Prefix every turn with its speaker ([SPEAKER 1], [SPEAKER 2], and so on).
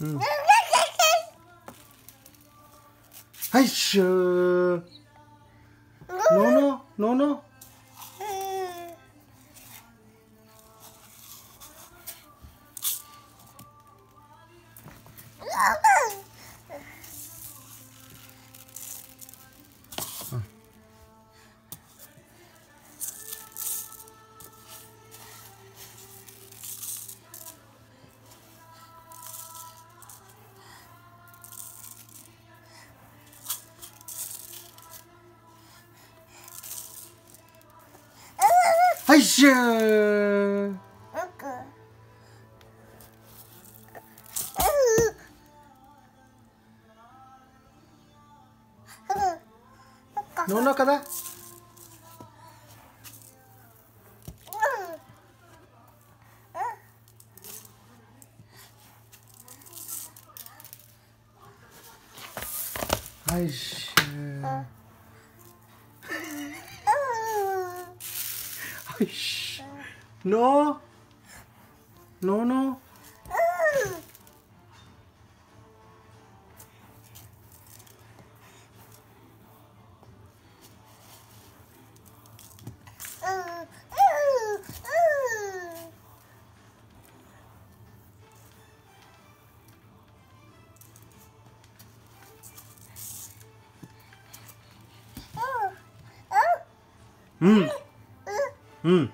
[SPEAKER 1] Hey, sure. No, no, no. No, no. はいっしょーの中だ。はい。し No. No, no. Hmm. 嗯。